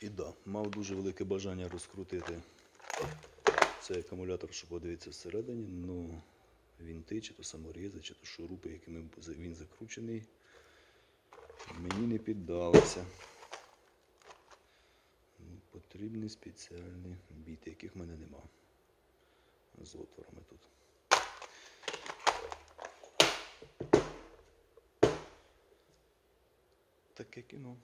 І да, мав дуже велике бажання розкрутити цей акумулятор, щоб подивитися всередині. Ну, вінти, чи то саморізи, чи то шурупи, якими він закручений, мені не піддалося. Ну, потрібні спеціальні біти, яких в мене нема. З отворами тут. Таке кіно.